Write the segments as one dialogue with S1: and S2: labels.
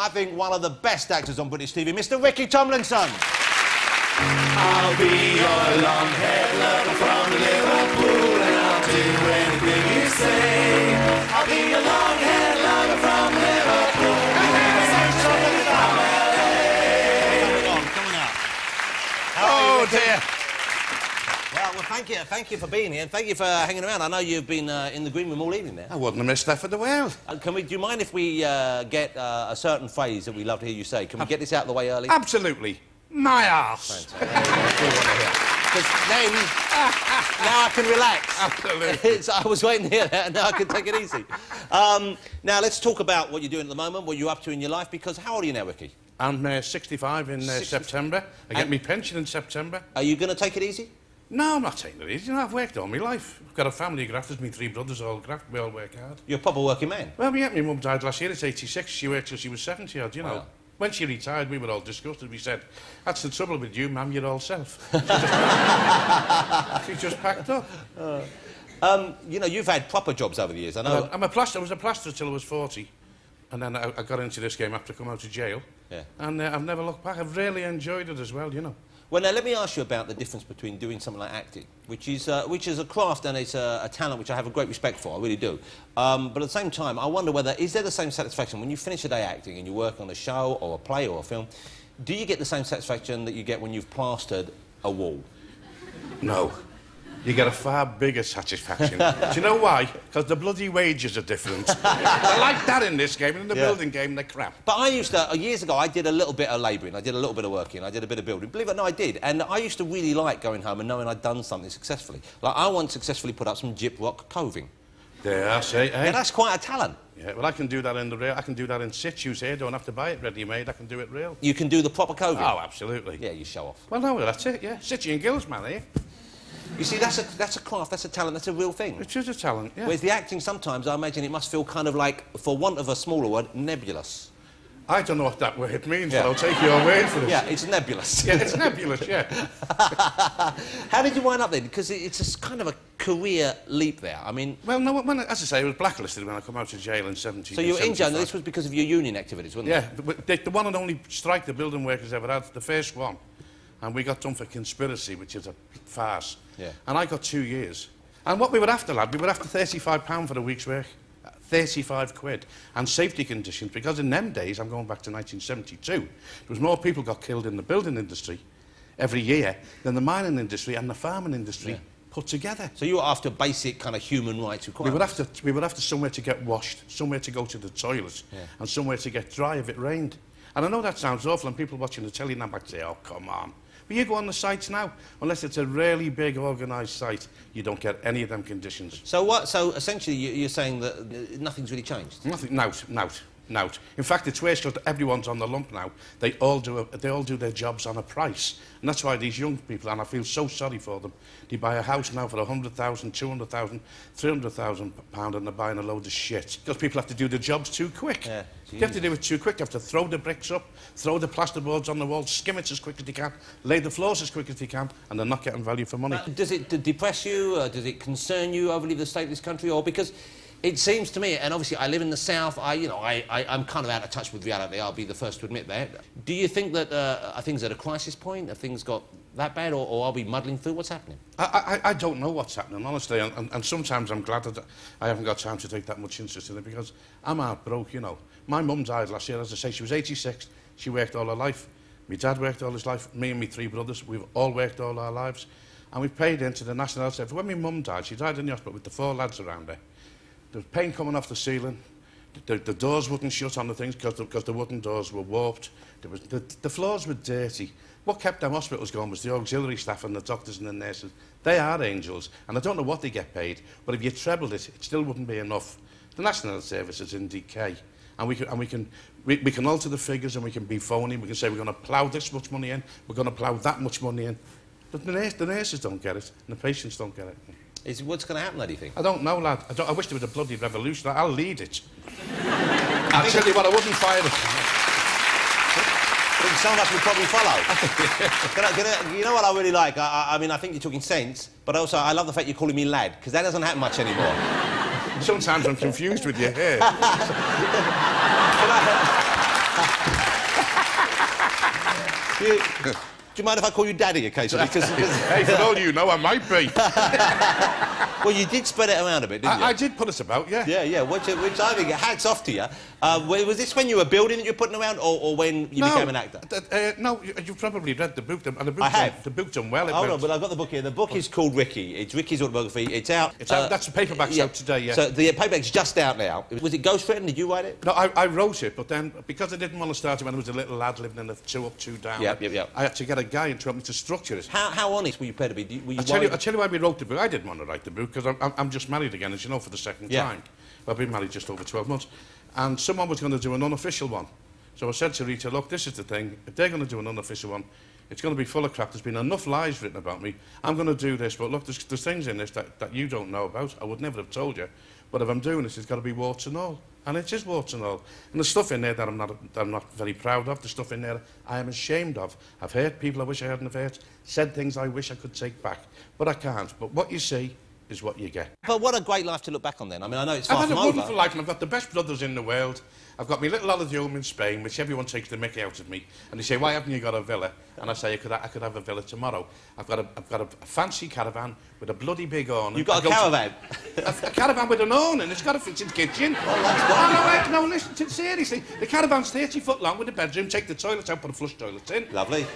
S1: I think, one of the best actors on British TV, Mr. Ricky Tomlinson.
S2: I'll be your long-haired lover from Liverpool and I'll do anything you say. I'll be your long-haired lover from Liverpool.
S1: Coming on, coming out. How are
S3: Oh
S1: you, Ricky?
S3: dear.
S1: Well, well, thank you. Thank you for being here and thank you for hanging around. I know you've been uh, in the green room all evening there.
S3: I wouldn't have missed that for the world.
S1: Uh, can we, do you mind if we uh, get uh, a certain phrase that we love to hear you say? Can we get this out of the way early?
S3: Absolutely. My arse.
S1: Because then, now I can relax.
S3: Absolutely.
S1: It's- I was waiting here, and now I can take it easy. Um, now, let's talk about what you're doing at the moment, what you're up to in your life, because how old are you now, Ricky?
S3: I'm uh, 65 in uh,
S1: 60
S3: September. I get
S1: And-
S3: me pension in September.
S1: Are you going to take it easy?
S3: No, I'm not taking it easy. You know, I've worked all my life. I've got a family of grafters. Me three brothers all graft. We all work hard.
S1: You're a proper working man.
S3: Well, yeah, my mum died last year at 86. She worked till she was 70 odd, you know.
S1: Wow.
S3: When she retired, we were all disgusted. We said, that's the trouble with you, ma'am, you're all self. she just packed up.
S1: Um, you know, you've had proper jobs over the years. I know.
S3: I'm a plaster. I was a plasterer till I was 40. And then I, I got into this game after coming out of jail.
S1: Yeah.
S3: And uh, I've never looked back. I've really enjoyed it as well, you know.
S1: Well, now let me ask you about the difference between doing something like acting, which is uh, which is a craft and it's a, a talent which I have a great respect for. I really do. Um, but at the same time, I wonder whether is there the same satisfaction when you finish a day acting and you're working on a show or a play or a film? Do you get the same satisfaction that you get when you've plastered a wall?
S3: No. You get a far bigger satisfaction. Do you know why? Because the bloody wages are different. I like that in this game, and in the
S1: Yeah.
S3: building game, they're crap.
S1: But I used to, uh, years ago, I did a little bit of labouring, I did a little bit of working, I did a bit of building. Believe it or not, I did. And I used to really like going home and knowing I'd done something successfully. Like, I once successfully put up some Gyproc coving.
S3: There, I say, eh?
S1: Now, that's quite a talent.
S3: Yeah, well, I can do that in the real. I can do that in situ here. Don't have to buy it ready-made. I can do it real.
S1: You can do the proper coving.
S3: Oh, absolutely.
S1: Yeah, you show off.
S3: Well, no, that's it, yeah. City and Guilds, man, eh?
S1: You see, that's a, that's a craft, that's a talent, that's a real thing.
S3: It is a talent, yeah.
S1: Whereas the acting, sometimes I imagine it must feel kind of like, for want of a smaller word, nebulous.
S3: I don't know what that word means,
S1: Yeah.
S3: but I'll take your word for it.
S1: Yeah, it's nebulous.
S3: Yeah, it's nebulous, yeah.
S1: How did you wind up then? Because it's a kind of a career leap there. I mean,
S3: Well, no, when, as I say, I was blacklisted when I come out of jail in 70.
S1: so you were in jail, and this was because of your union activities, wasn't it?
S3: Yeah, the, the, the one and only strike the building workers ever had, the first one. And we got done for conspiracy, which is a farce.
S1: Yeah.
S3: And I got two years. And what we were after, lad, we were after £35 for a week's work. 35 quid. And safety conditions, because in them days, I'm going back to 1972, there was more people got killed in the building industry every year than the mining industry and the farming industry
S1: Yeah.
S3: put together.
S1: So you were after basic kind of human rights requirements?
S3: We were after we were after somewhere to get washed, somewhere to go to the toilet,
S1: Yeah.
S3: and somewhere to get dry if it rained. And I know that sounds awful, and people watching the telly now might say, "Oh, come on." But you go on the sites now, unless it's a really big organised site, you don't get any of them conditions.
S1: So what? So essentially, you- you're saying that uh, nothing's really changed.
S3: Nothing, nout, nout, out. In fact, it's worse because Everyone's on the lump now. They all do. A, they all do their jobs on a price, and that's why these young people. And I feel so sorry for them. They buy a house now for a hundred thousand, two hundred thousand, three hundred thousand pound, and they're buying a load of shit because people have to do the jobs too quick.
S1: Yeah, geez.
S3: they have to do it too quick. They have to throw the bricks up, throw the plasterboards on the wall, skim it as quick as they can, lay the floors as quick as they can, and they're not getting value for money.
S1: Uh, does it depress you? Or does it concern you overly the state of this country? Or because it seems to me, and obviously I live in the south, I you know I, I I'm kind of out of touch with reality. I'll be the first to admit that. Do you think that uh, are things at a crisis point? Have things got that bad, or, or are we muddling through? What's happening?
S3: I, I, I don't know what's happening, honestly, and, and, and sometimes I'm glad that I haven't got time to take that much interest in it because I'm heartbroken, you know. My mum died last year, as I say, she was 86. She worked all her life. My dad worked all his life. Me and my three brothers, we've all worked all our lives. And we've paid into the National Health Service. When my mum died, she died in the hospital with the four lads around her. There was paint coming off the ceiling. The, the doors wouldn't shut on the things because the, cause the wooden doors were warped. There was, the, the floors were dirty. What kept them hospitals going was the auxiliary staff and the doctors and the nurses. They are angels, and I don't know what they get paid, but if you trebled it, it still wouldn't be enough. The National Service is in decay, and we can, and we can, we, we can alter the figures and we can be phony, we can say we're going to plough this much money in, we're going to plough that much money in. But the, nurse, the nurses don't get it, and the patients don't get it.
S1: Is what's going to happen? Do you think?
S3: I don't know, lad. I, don't, I wish there was a bloody revolution. I'll lead it. I'll tell you what, I wouldn't fire it.
S1: Some of us would probably follow. can I, can I, you know what I really like? I, I, I mean, I think you're talking sense, but also I love the fact you're calling me lad because that doesn't happen much anymore.
S3: Sometimes I'm confused with your hair.
S1: Can I, Do you, you mind if I call you Daddy occasionally? 'Cause- 'cause-
S3: hey, for all you know, I might be.
S1: well, you did spread it around a bit, didn't you?
S3: I, I did put us about, yeah.
S1: Yeah, yeah, which, which I think, hats off to you. Uh, was this when you were building that you were putting around, or, or when you became an actor?
S3: uh, no, you, you've probably read the book, and the book
S1: I
S3: done-
S1: have.
S3: the book done well.
S1: Hold on, but I've got the book here. The book is called Ricky. It's Ricky's autobiography. It's out. uh,
S3: It's out- that's the paperback's out today, yeah.
S1: So the paperback's just out now. Was it ghostwritten? Did you write it?
S3: No, I, I wrote it, but then because I didn't want to start it when I was a little lad living in a two up, two down,
S1: Yep, yep, yep.
S3: I had to get a guy to help me to structure it.
S1: How, how honest were you prepared to be? Were you
S3: I tell you? I tell you why we wrote the book. I didn't want to write the book because I'm, I'm, just married again, as you know, for the second
S1: Yeah.
S3: time. I've been married just over 12 months. And someone was going to do an unofficial one. So I said to Rita, look, this is the thing. If they're going to do an unofficial one, it's going to be full of crap. There's been enough lies written about me. I'm going to do this, but look, there's, there's things in this that, that you don't know about. I would never have told you. But if I'm doing this, it's got to be warts and all. And it is warts and all. And there's stuff in there that I'm not, that I'm not very proud of. There's stuff in there I am ashamed of. I've hurt people I wish I hadn't have hurt. Said things I wish I could take back. But I can't. But what you see is what you get.
S1: But what a great life to look back on then. I mean, I know it's far
S3: I've had a
S1: over.
S3: wonderful life and I've got the best brothers in the world. I've got my little holiday home in Spain, which everyone takes the mickey out of me. And they say, why haven't you got a villa? And I say, I could, I could have a villa tomorrow. I've got a, I've got a fancy caravan with a bloody big awning.
S1: You've got
S3: I
S1: a
S3: go to-
S1: caravan.
S3: a, a caravan with an awning. It's got a fitted kitchen.
S1: Well, that's
S3: oh, no, wait, no, listen, to, seriously. The caravan's 30 foot long with a bedroom. Take the toilets out, put a flush toilet in.
S1: Lovely.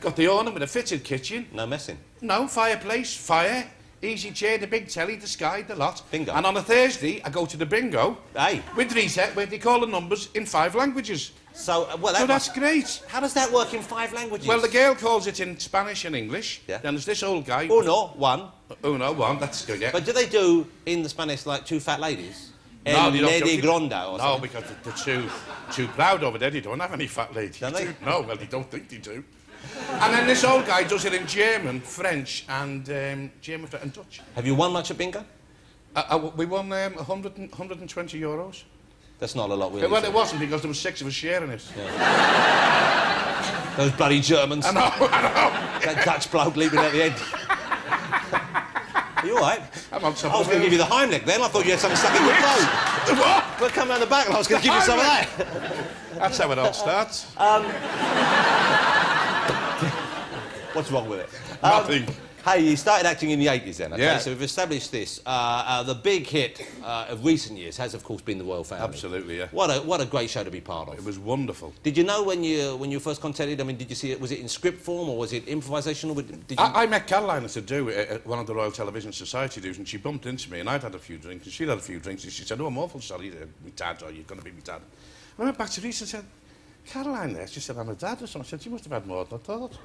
S3: Got the awning with a fitted kitchen.
S1: No messing.
S3: No, fireplace, fire, easy chair, the big telly, the sky, the lot.
S1: Bingo.
S3: And on a Thursday, I go to the bingo
S1: Hey.
S3: with Rita, where they call the numbers in five languages.
S1: So, uh, well, that
S3: So
S1: must-
S3: that's great.
S1: how does that work in five languages?
S3: Well, the girl calls it in Spanish and English.
S1: Yeah.
S3: Then there's this old guy.
S1: Uno, one.
S3: Uno, one. That's good, yeah.
S1: But do they do in the Spanish like two fat ladies?
S3: No, they don't
S1: Lady Gronda or
S3: No,
S1: something?
S3: because they're too, too proud over there. They don't have any fat ladies.
S1: Don't they?
S3: No, well, they don't think they do. And then this old guy does it in German, French, and um, German and Dutch.
S1: Have you won much at bingo?
S3: Uh, uh, we won um, 100 and, 120 euros.
S1: That's not a lot, really.
S3: well, it wasn't because there were six of us sharing it.
S1: Those bloody Germans.
S3: I know, I know.
S1: That Dutch bloke leaving at the end. Are you all right?
S3: I'm on top
S1: I was going to give you the Heimlich then. I thought you had something stuck in your throat.
S3: The what?
S1: But come round the back and I was going to give you some of that.
S3: That's how it all starts.
S1: What's wrong with it? Um,
S3: Nothing.
S1: Hey, you started acting in the 80s then, okay?
S3: Yeah.
S1: So we've established this. Uh, uh, the big hit uh, of recent years has, of course, been The Royle Family.
S3: Absolutely, yeah.
S1: What a, what a great show to be part of.
S3: It was wonderful.
S1: Did you know when you when you first contacted? I mean, did you see it? Was it in script form or was it improvisational? Did you?
S3: I, I met Caroline to do at at one of the Royal Television Society dues, and she bumped into me, and I'd had a few drinks, and she'd had a few drinks, and she said, "Oh, I'm awful sorry, my dad, or you're going to be my dad." And I went back to Lisa and said, "Caroline, there." She said, "I'm a dad or something." I said, "You must have had more than I thought."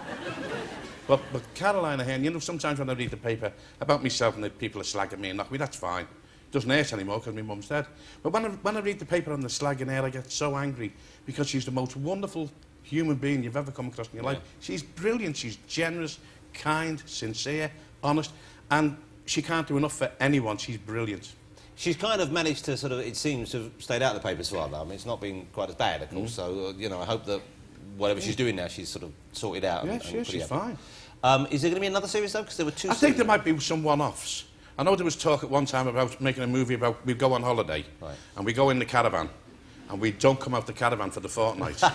S3: but, but Caroline and you know, sometimes when I read the paper about myself and the people are slagging me and knock me, that's fine. It doesn't hurt anymore because my mum's dead. But when I, when I read the paper on the slagging her, I get so angry because she's the most wonderful human being you've ever come across in your life. She's brilliant. She's generous, kind, sincere, honest, and she can't do enough for anyone. She's brilliant.
S1: She's kind of managed to sort of, it seems, to have stayed out of the papers for a while. though. I mean, it's not been quite as bad, of
S3: Mm.
S1: course. So, uh, you know, I hope that whatever she's doing now, she's sort of sorted out.
S3: Yeah,
S1: and, and.
S3: She's
S1: happy.
S3: fine.
S1: Um, is there going to be another series, though? Because there were two
S3: I think there might be some one-offs. I know there was talk at one time about making a movie about we go on holiday
S1: Right.
S3: and we go in the caravan and we don't come out the caravan for the fortnight.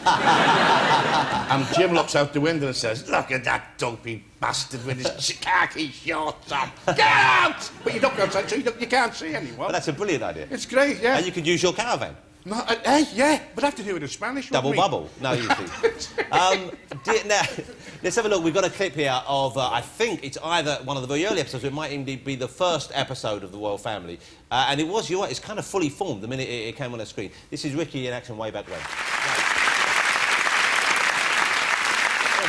S3: and Jim looks out the window and says, "Look at that dopey bastard with his khaki shorts on. Get out!" But you don't go outside, so you, don't, you can't see anyone.
S1: But that's a brilliant idea.
S3: It's great, yeah.
S1: And you could use your caravan.
S3: No, uh, hey, yeah, but I have to do it in Spanish.
S1: Double bubble. No, you see. um, do- now, let's have a look. We've got a clip here of, uh, I think it's either one of the very early episodes, it might indeed be the first episode of The Royle Family. Uh, and it was, you're right, it's kind of fully formed the minute it, it came on the screen. This is Ricky in action way back when.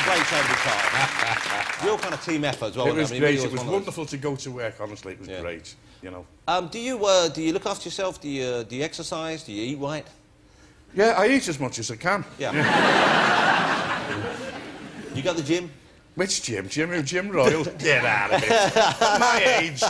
S1: Great show to. Real kind of team effort as well.
S3: It
S1: I mean,
S3: great. It was
S1: those-
S3: wonderful to go to work. Honestly, it was
S1: Yeah.
S3: great. You know.
S1: Um, do you uh, do you look after yourself? Do you uh, do you exercise? Do you eat right?
S3: Yeah, I eat as much as I can.
S1: Yeah. you got the gym?
S3: Which Jim? Jim? Jim Royle? Get out of it. At my age,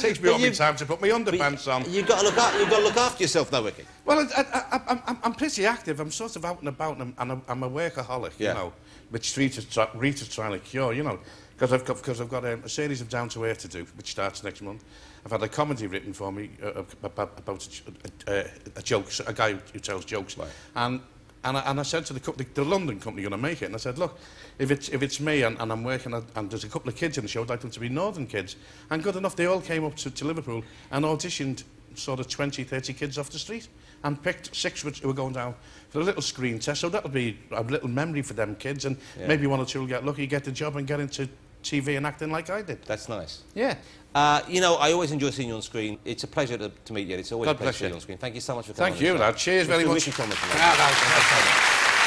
S3: takes me all my time to put my underpants on.
S1: You got to look up. You got to look after yourself, though, Ricky.
S3: Well, I, I, I, I'm, I'm, I'm pretty active. I'm sort of out and about, and I'm, I'm, a workaholic,
S1: Yeah.
S3: you know, which Rita's, try, Rita's trying to cure, you know, because I've got, because I've got um, a series of Down to Earth to do, which starts next month. I've had a comedy written for me uh, uh about a, a, a joke, a guy who tells jokes.
S1: Right.
S3: And and I, and I said to the, the, the London company going to make it, and I said, look, if it's, if it's me and, and I'm working, at, and there's a couple of kids in the show, I'd like them to be Northern kids. And good enough, they all came up to, to Liverpool and auditioned sort of 20, 30 kids off the street and picked six which were going down for a little screen test. So that'll be a little memory for them kids, and
S1: yeah.
S3: maybe one or two will get lucky, get the job and get into TV and acting like I did.
S1: That's nice.
S3: Yeah.
S1: Uh, you know, I always enjoy seeing you on screen. It's a pleasure to, to meet you. It's always
S3: God
S1: a pleasure to see
S3: you.
S1: on screen. Thank you so much for coming.
S3: Thank you,
S1: on the show.
S3: lad. Cheers very much.
S1: Ricky Tomlinson.
S3: Ah, lad.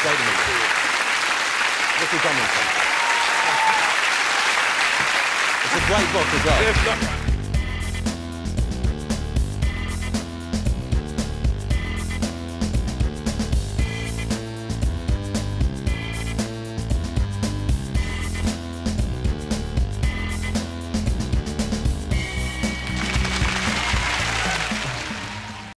S1: Great to meet you. Ricky Tomlinson. It's a great book as well.